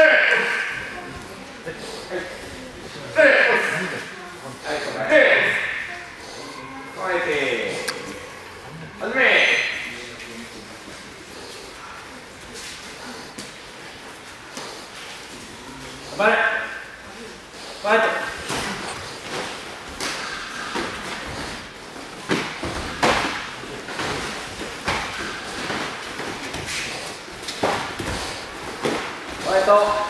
頑張れ。ファイトとう。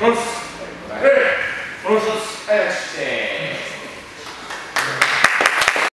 Vamos.